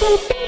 Beep.